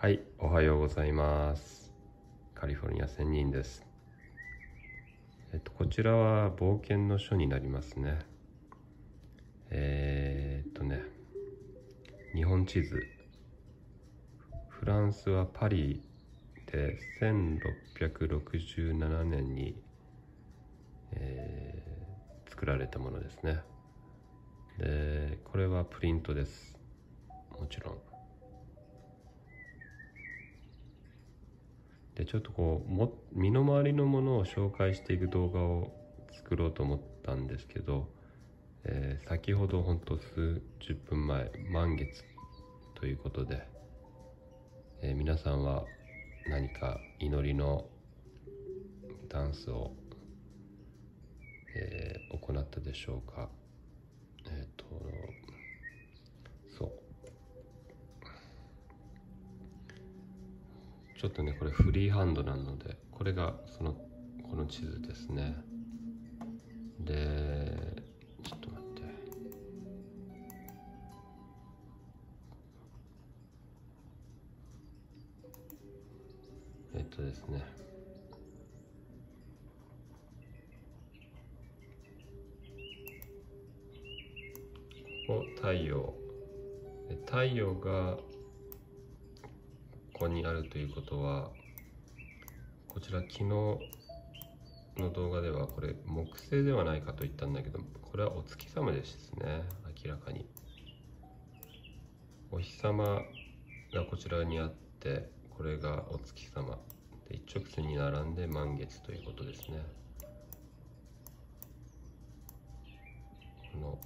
はい、おはようございます。カリフォルニア仙人です。えっと、こちらは冒険の書になりますね。えー、っとね、日本地図。フランスはパリで1667年に、えー、作られたものですね。で、これはプリントです。もちろん。でちょっとこうも身の回りのものを紹介していく動画を作ろうと思ったんですけど、えー、先ほどほんと数十分前満月ということで、えー、皆さんは何か祈りのダンスを、えー、行ったでしょうか？ちょっとねこれフリーハンドなのでこれがそのこの地図ですね。でちょっと待って。えっとですね。ここ太陽。太陽がここにあるということはこちら昨日の動画ではこれ木星ではないかと言ったんだけどこれはお月様ですね明らかに。お日様がこちらにあってこれがお月様。で一直線に並んで満月ということですね。この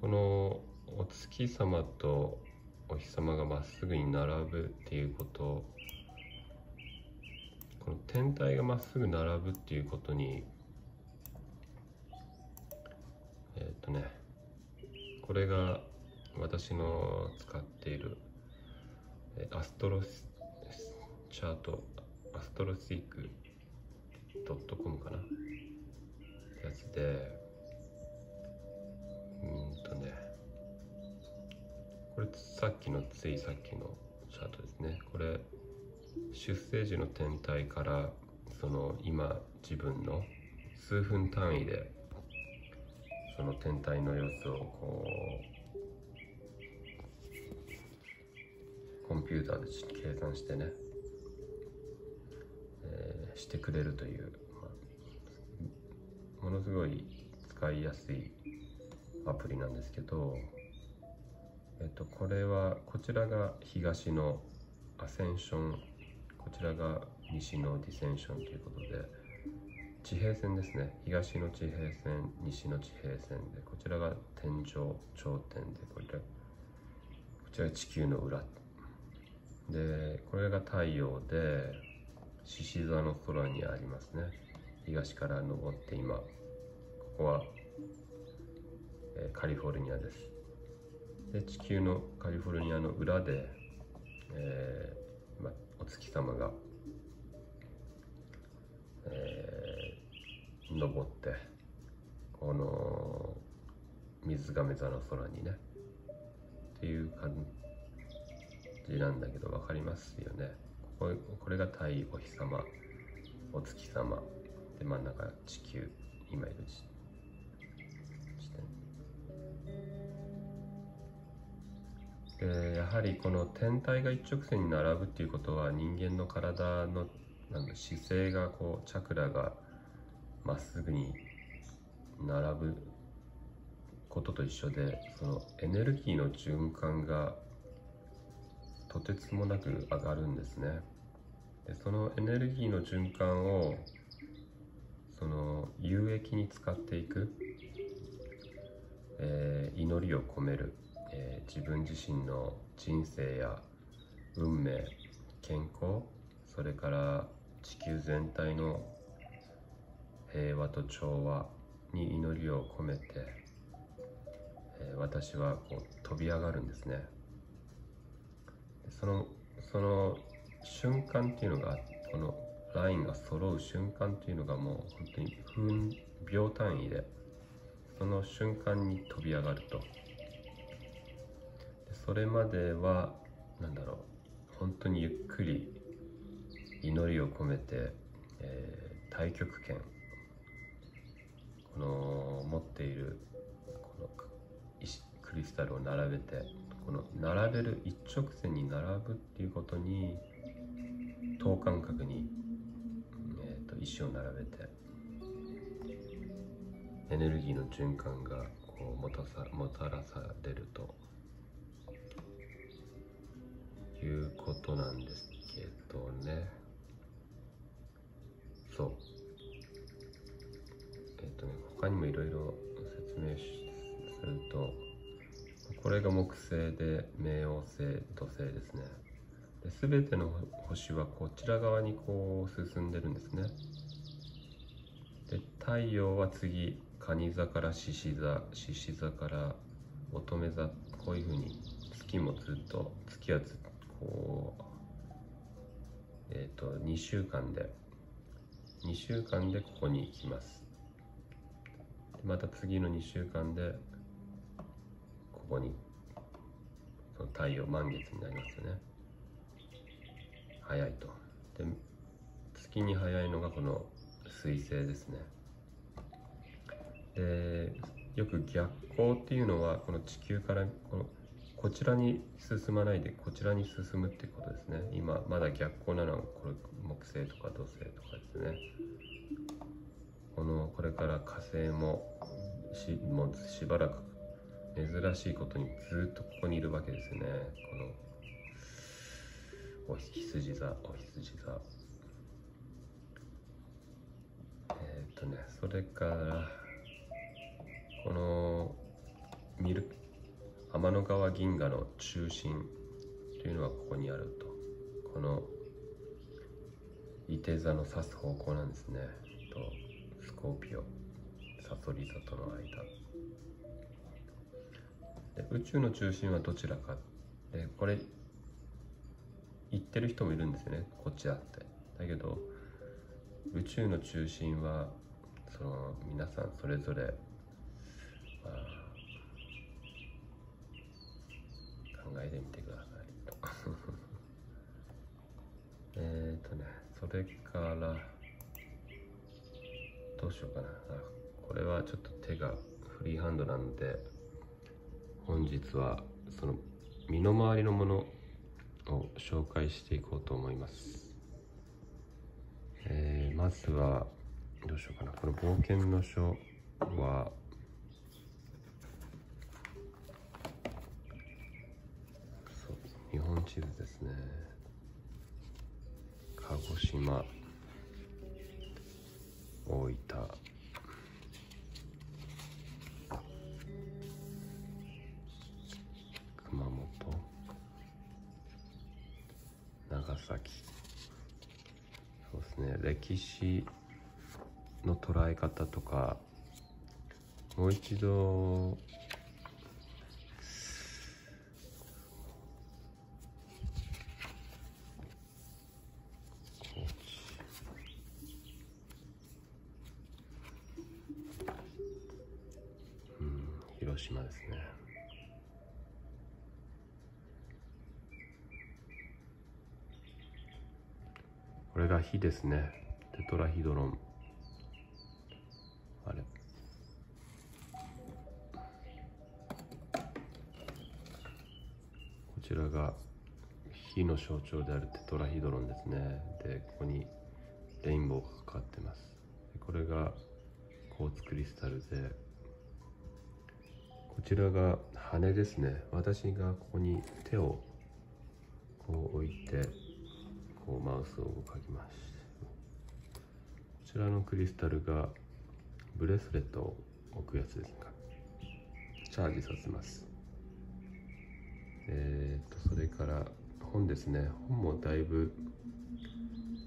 このお月様とお日様がまっすぐに並ぶっていうこと。この天体がまっすぐ並ぶっていうことにえっ、とねこれが私の使っているアストロスチャートアストロシークドットコムかな。やつでれさっきのついさっきのチャートですね。これ出生時の天体からその今自分の数分単位でその天体の様子をこうコンピューターで計算してね、えー、してくれるという、まあ、ものすごい使いやすいアプリなんですけどえっと、これはこちらが東のアセンションこちらが西のディセンションということで地平線ですね。東の地平線西の地平線でこちらが天井頂点でこれこちらが地球の裏。でこれが太陽で獅子座の空にありますね。東から登って今ここは、え、カリフォルニアです。で地球のカリフォルニアの裏で、えーま、お月様が、えー、登ってこの水亀座の空にねっていう感じなんだけど分かりますよね。こここれが太陽お日様お月様。で真ん中地球今いる地でやはりこの天体が一直線に並ぶっていうことは人間の体の姿勢がこうチャクラがまっすぐに並ぶことと一緒でそのエネルギーの循環がとてつもなく上がるんですね。でそのエネルギーの循環をその有益に使っていく、えー、祈りを込める。えー、自分自身の人生や運命健康それから地球全体の平和と調和に祈りを込めて、えー、私はこう飛び上がるんですね。そのその瞬間っていうのがこのラインが揃う瞬間っていうのがもう本当に分秒単位でその瞬間に飛び上がると。それまではなんだろう本当にゆっくり祈りを込めて、えー、太極拳この持っているこの石クリスタルを並べてこの並べる一直線に並ぶっていうことに等間隔に、えーと、石を並べてエネルギーの循環がこうもたさもたらされると。いうことなんですけどね。そう。えっ、ー、とね他にもいろいろ説明するとこれが木星で冥王星土星ですね。で全ての星はこちら側にこう進んでるんですね。で太陽は次蟹座から獅子座獅子座から乙女座こういうふうに月もずっと月はずっとこうえっ、ー、と2週間で2週間でここに来ます。また次の2週間でここにその太陽満月になりますよね。早いと。で月に早いのがこの水星ですね。でよく逆光っていうのはこの地球からこのこちらに進まないでこちらに進むってことですね。今まだ逆光なの。はこれ木星とか土星とかですね。このこれから火星もしもうしばらく珍しいことにずっとここにいるわけですね。このお羊座お羊座。えっ、とねそれからこのミルク天の川銀河の中心というのはここにあると。この伊手座の指す方向なんですね。とスコーピオサソリ座との間。で宇宙の中心はどちらか。でこれ言ってる人もいるんですよね。こっちだって。だけど宇宙の中心はその皆さんそれぞれ、まあえてみてくださいとえっとねそれからどうしようかな。これはちょっと手がフリーハンドなんで本日はその身の回りのものを紹介していこうと思います、えー、まずはどうしようかな。この冒険の書はそう日本地図ですね。鹿児島大分。熊本。長崎。そうですね。歴史の捉え方とかもう一度島ですね。これが火ですね。テトラヒドロン。あれ。こちらが火の象徴であるテトラヒドロンですね。でここにレインボーがかかってます。これがコーツクリスタルでこちらが羽ですね。私がここに手をこう置いてこうマウスを動かしましてこちらのクリスタルがブレスレットを置くやつですがチャージさせます。えっ、とそれから本ですね。本もだいぶ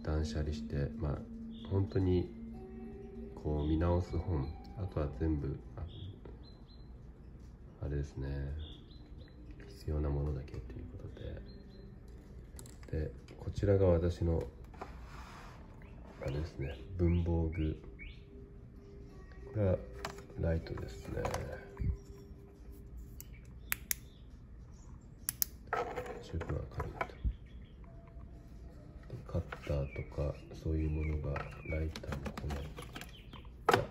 断捨離してまあ本当にこう見直す本あとは全部あれですね。必要なものだけということで。でこちらが私のあれですね文房具。これはライトですね。十分明るいと。カッターとかそういうものがライターのこの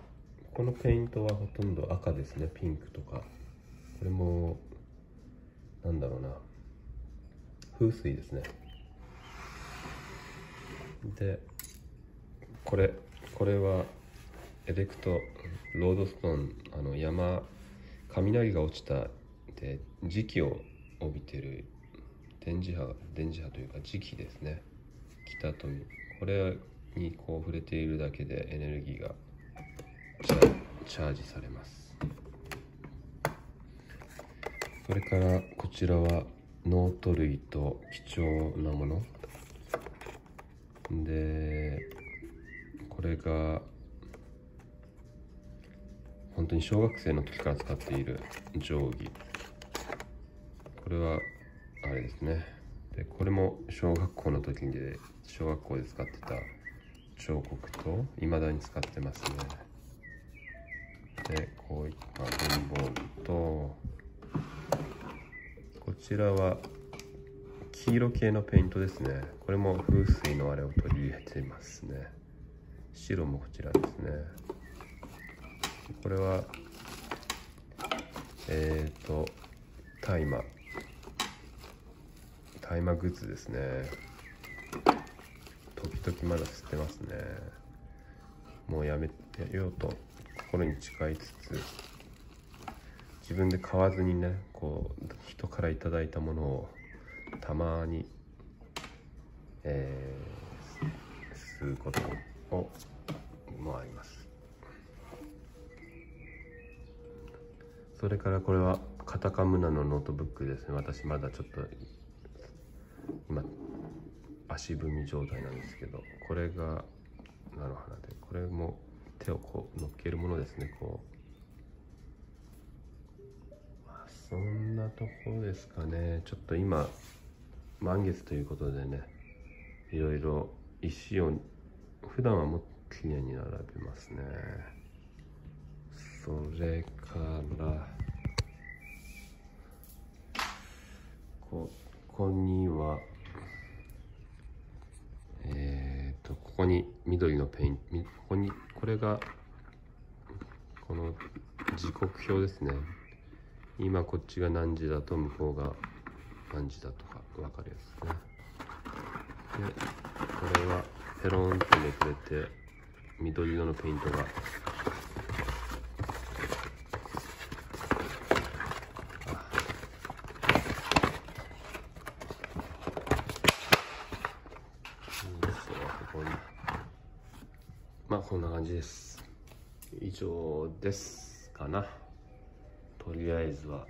このペイントはほとんど赤ですね。ピンクとか。れもなんだろうな。風水ですね。でこれこれはエレクトロードストーンあの山雷が落ちたで磁気を帯びてる電磁波電磁波というか磁気ですね。北というこれにこう触れているだけでエネルギーがチャージされます。それからこちらはノート類と貴重なもの。でこれが本当に小学生の時から使っている定規。これはあれですね。でこれも小学校の時に小学校で使ってた彫刻と未だに使ってますね。でこういった文房具とちらは黄色系のペイントですね。これも風水のあれを取り入れていますね。白もこちらですね。これはえっ、ー、と大麻。大麻グッズですね。時々まだ吸ってますね。もうやめてようと心に誓いつつ。自分で買わずにねこう人から頂いたものをたまに、えー、吸うこともあります。それからこれはカタカムナのノートブックですね。私まだちょっと今足踏み状態なんですけどこれが菜の花でこれも手をこう乗っけるものですね。こう、そんなところですかね。ちょっと今満月ということでねいろいろ石を普段はもっときれいに並べますね。それからここにはえっ、ー、とここに緑のペイントここにこれがこの時刻表ですね。今こっちが何時だと向こうが何時だとか分かるやつね。でこれはペロンとめくれて緑色のペイントが。まあこんな感じです。以上ですかな。りあえずは。